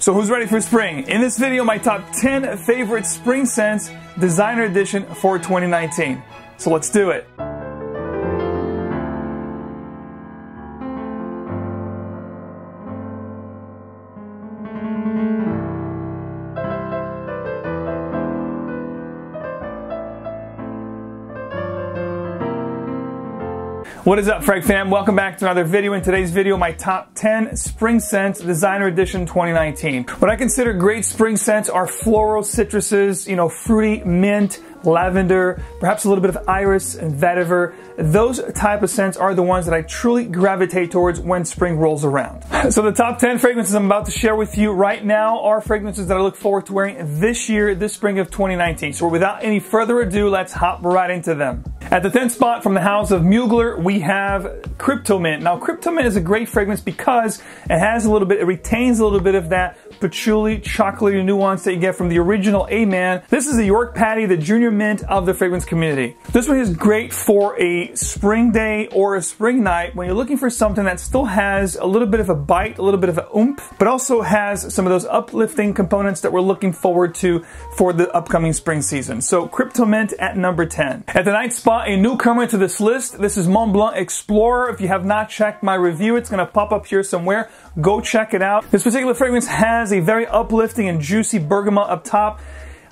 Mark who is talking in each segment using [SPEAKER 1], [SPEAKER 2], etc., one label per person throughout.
[SPEAKER 1] So who's ready for spring? In this video, my top 10 favorite spring scents, designer edition for 2019. So let's do it. What is up, Frag fam? Welcome back to another video. In today's video, my top 10 spring scents, designer edition 2019. What I consider great spring scents are floral citruses, you know, fruity, mint, lavender, perhaps a little bit of iris and vetiver. Those type of scents are the ones that I truly gravitate towards when spring rolls around. So the top 10 fragrances I'm about to share with you right now are fragrances that I look forward to wearing this year, this spring of 2019. So without any further ado, let's hop right into them. At the 10th spot from the house of Mugler, we have Kryptomint. Now, Kryptomint is a great fragrance because it has a little bit, it retains a little bit of that patchouli, chocolatey nuance that you get from the original A-Man. This is a York Patty, the junior mint of the fragrance community. This one is great for a spring day or a spring night when you're looking for something that still has a little bit of a bite, a little bit of a oomph, but also has some of those uplifting components that we're looking forward to for the upcoming spring season. So Kryptomint at number 10. At the ninth spot, a newcomer to this list. This is Montblanc Explorer. If you have not checked my review, it's going to pop up here somewhere. Go check it out. This particular fragrance has a very uplifting and juicy bergamot up top.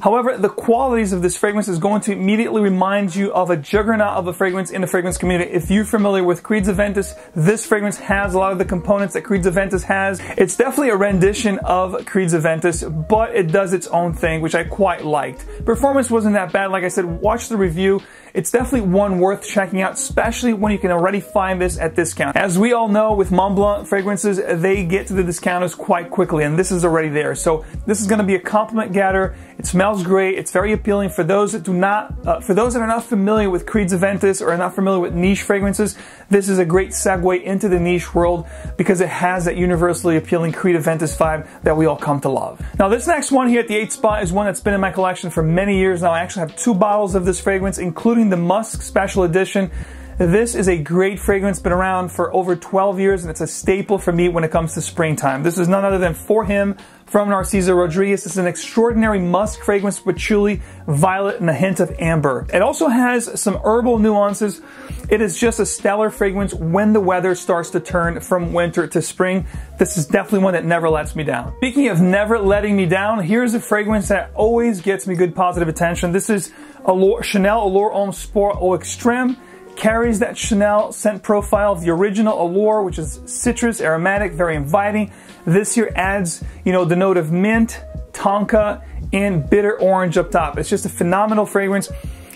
[SPEAKER 1] However, the qualities of this fragrance is going to immediately remind you of a juggernaut of a fragrance in the fragrance community. If you're familiar with Creed's Aventus, this fragrance has a lot of the components that Creed's Aventus has. It's definitely a rendition of Creed's Aventus, but it does its own thing, which I quite liked. Performance wasn't that bad. Like I said, watch the review. It's definitely one worth checking out, especially when you can already find this at discount. As we all know, with Montblanc fragrances, they get to the discounters quite quickly, and this is already there. So this is going to be a compliment getter. It smells great. It's very appealing for those that do not, uh, for those that are not familiar with Creed's Aventus or are not familiar with niche fragrances. This is a great segue into the niche world because it has that universally appealing Creed Aventus vibe that we all come to love. Now, this next one here at the eighth spot is one that's been in my collection for many years now. I actually have two bottles of this fragrance, including the Musk Special Edition. This is a great fragrance, been around for over 12 years, and it's a staple for me when it comes to springtime. This is none other than For Him from Narciso Rodriguez. It's an extraordinary musk fragrance with patchouli, violet, and a hint of amber. It also has some herbal nuances. It is just a stellar fragrance when the weather starts to turn from winter to spring. This is definitely one that never lets me down. Speaking of never letting me down, here's a fragrance that always gets me good positive attention. This is Allure, Chanel Allure Homme Sport Eau Extreme carries that Chanel scent profile of the original Allure, which is citrus, aromatic, very inviting. This here adds, you know, the note of mint, tonka, and bitter orange up top. It's just a phenomenal fragrance.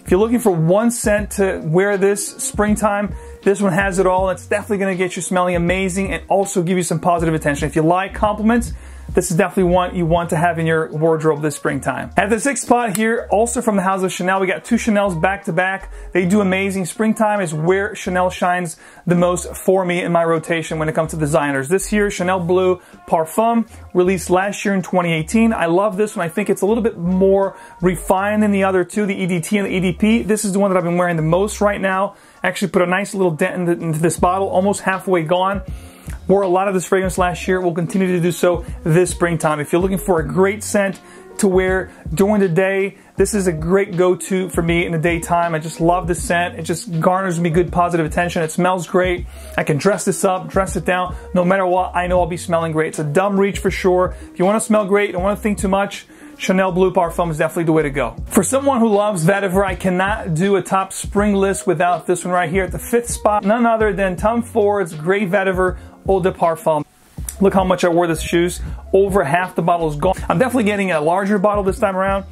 [SPEAKER 1] If you're looking for one scent to wear this springtime, this one has it all. It's definitely going to get you smelling amazing and also give you some positive attention. If you like compliments, this is definitely one you want to have in your wardrobe this springtime. At the sixth spot here, also from the house of Chanel, we got two Chanels back to back. They do amazing. Springtime is where Chanel shines the most for me in my rotation when it comes to designers. This here, Chanel Bleu Parfum, released last year in 2018. I love this one. I think it's a little bit more refined than the other two, the EDT and the EDP. This is the one that I've been wearing the most right now. Actually put a nice little dent into this bottle, almost halfway gone. Wore a lot of this fragrance last year. Will continue to do so this springtime. If you're looking for a great scent to wear during the day, this is a great go-to for me in the daytime. I just love the scent. It just garners me good positive attention. It smells great. I can dress this up, dress it down. No matter what, I know I'll be smelling great. It's a dumb reach for sure. If you want to smell great, don't want to think too much, Chanel Bleu Parfum is definitely the way to go. For someone who loves vetiver, I cannot do a top spring list without this one right here at the fifth spot. None other than Tom Ford's Grey Vetiver Eau de Parfum. Look how much I wore this shoes. Over half the bottle is gone. I'm definitely getting a larger bottle this time around.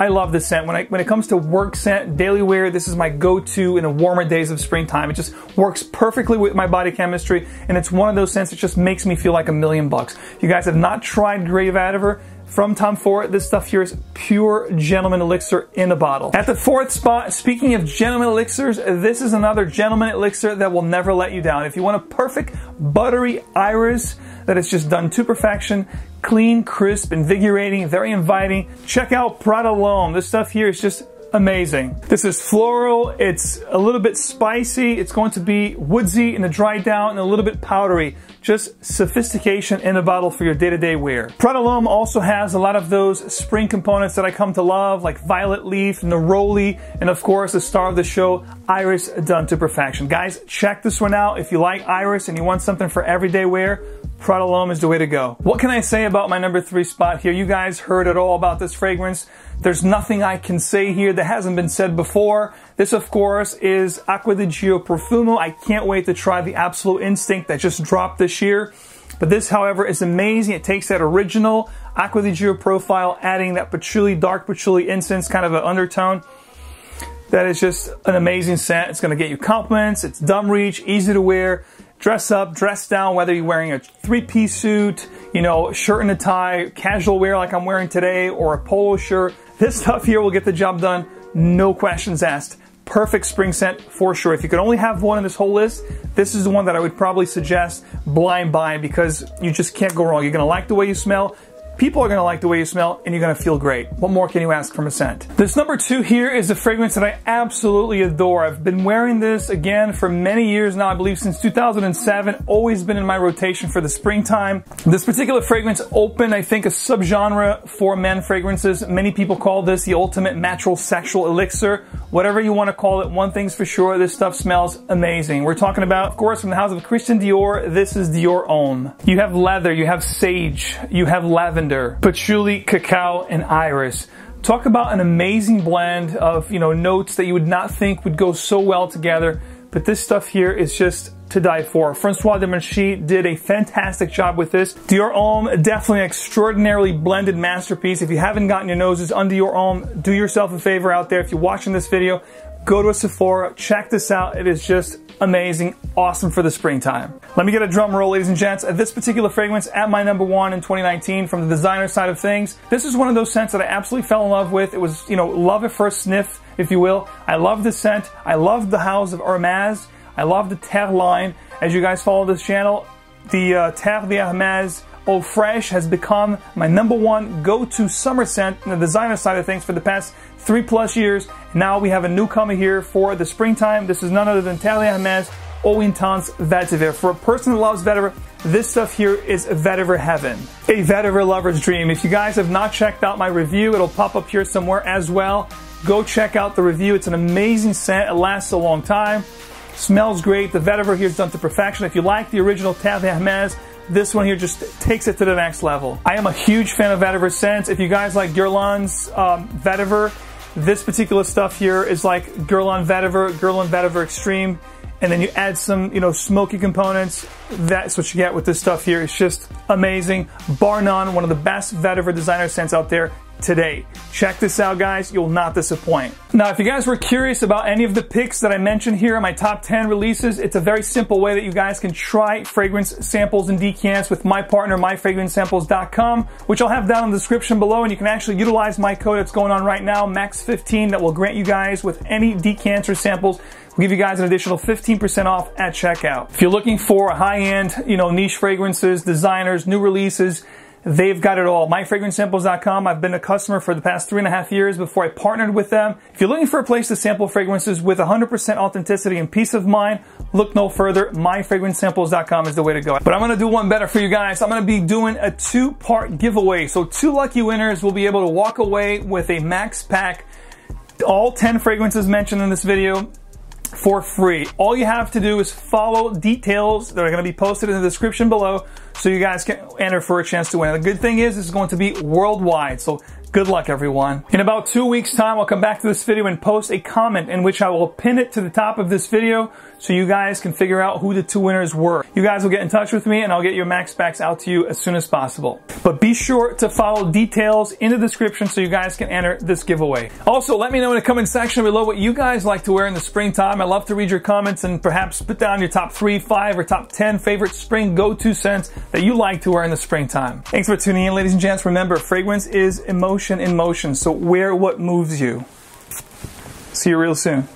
[SPEAKER 1] I love this scent. When, I, when it comes to work scent, daily wear, this is my go-to in the warmer days of springtime. It just works perfectly with my body chemistry, and it's one of those scents that just makes me feel like a million bucks. If you guys have not tried Grey Vetiver, from Tom Ford. This stuff here is pure gentleman elixir in a bottle. At the fourth spot, speaking of gentleman elixirs, this is another gentleman elixir that will never let you down. If you want a perfect buttery iris that is just done to perfection, clean, crisp, invigorating, very inviting, check out Prada L'Homme. This stuff here is just amazing. This is floral, it's a little bit spicy, it's going to be woodsy in the dry down and a little bit powdery. Just sophistication in a bottle for your day-to-day -day wear. Prada L'Homme also has a lot of those spring components that I come to love, like violet leaf, neroli, and of course the star of the show, iris done to perfection. Guys, check this one out. If you like iris and you want something for everyday wear, Prada L'Homme is the way to go. What can I say about my number three spot here? You guys heard it all about this fragrance. There's nothing I can say here that hasn't been said before. This, of course, is Acqua di Gio Profumo. I can't wait to try the Absolute Instinct that just dropped this year. But this, however, is amazing. It takes that original Acqua di Gio profile, adding that patchouli, dark patchouli incense kind of an undertone. That is just an amazing scent. It's going to get you compliments. It's dumb reach, easy to wear dress up, dress down, whether you're wearing a three-piece suit, you know, shirt and a tie, casual wear like I'm wearing today, or a polo shirt. This stuff here will get the job done, no questions asked. Perfect spring scent for sure. If you could only have one in this whole list, this is the one that I would probably suggest blind buy because you just can't go wrong. You're gonna like the way you smell. People are to like the way you smell and you're to feel great. What more can you ask from a scent? This number two here is a fragrance that I absolutely adore. I've been wearing this again for many years now, I believe since 2007, always been in my rotation for the springtime. This particular fragrance opened, I think, a subgenre for men fragrances. Many people call this the ultimate natural sexual elixir. Whatever you want to call it, one thing's for sure, this stuff smells amazing. We're talking about, of course, from the house of Christian Dior, this is Dior Homme. You have leather, you have sage, you have lavender, lavender, patchouli, cacao, and iris. Talk about an amazing blend of, you know, notes that you would not think would go so well together. But this stuff here is just to die for. Francois Demachy did a fantastic job with this. Dior Homme, definitely an extraordinarily blended masterpiece. If you haven't gotten your noses under Dior Homme, do yourself a favor out there. If you're watching this video, go to a Sephora, check this out. It is just amazing, awesome for the springtime. Let me get a drum roll, ladies and gents. This particular fragrance at my number one in 2019 from the designer side of things. This is one of those scents that I absolutely fell in love with. It was, you know, love at first sniff, if you will. I love the scent. I love the house of Hermes. I love the Terre line. As you guys follow this channel, the uh, Terre de Hermes Eau Fresh has become my number one go-to summer scent in the designer side of things for the past three plus years. Now we have a newcomer here for the springtime. This is none other than Hermes Eau Intense Vetiver. For a person that loves vetiver, this stuff here is vetiver heaven. A vetiver lover's dream. If you guys have not checked out my review, it'll pop up here somewhere as well. Go check out the review. It's an amazing scent. It lasts a long time. Smells great. The vetiver here is done to perfection. If you like the original Terre Hermes, this one here just takes it to the next level. I am a huge fan of vetiver scents. If you guys like Guerlain's um, vetiver, this particular stuff here is like Guerlain vetiver, Guerlain vetiver extreme, and then you add some, you know, smoky components. That's what you get with this stuff here. It's just amazing. Bar none, one of the best vetiver designer scents out there today. Check this out, guys. You'll not disappoint. Now, if you guys were curious about any of the picks that I mentioned here in my top 10 releases, it's a very simple way that you guys can try fragrance samples and decants with my partner, myfragrancesamples.com, which I'll have down in the description below, and you can actually utilize my code that's going on right now, MAX15, that will grant you guys with any decants or samples We'll give you guys an additional 15% off at checkout. If you're looking for high-end, you know, niche fragrances, designers, new releases, They've got it all. MyFragranceSamples.com. I've been a customer for the past three and a half years before I partnered with them. If you're looking for a place to sample fragrances with 100% authenticity and peace of mind, look no further. MyFragranceSamples.com is the way to go. But I'm going to do one better for you guys. I'm going to be doing a two-part giveaway. So two lucky winners will be able to walk away with a max pack all 10 fragrances mentioned in this video for free. All you have to do is follow details that are going to be posted in the description below so you guys can enter for a chance to win. The good thing is it's going to be worldwide. So Good luck, everyone. In about two weeks' time, I'll come back to this video and post a comment in which I will pin it to the top of this video so you guys can figure out who the two winners were. You guys will get in touch with me and I'll get your max packs out to you as soon as possible. But be sure to follow details in the description so you guys can enter this giveaway. Also, let me know in the comment section below what you guys like to wear in the springtime. I love to read your comments and perhaps put down your top three, five, or top 10 favorite spring go-to scents that you like to wear in the springtime. Thanks for tuning in, ladies and gents. Remember, fragrance is emotion in motion, so wear what moves you. See you real soon.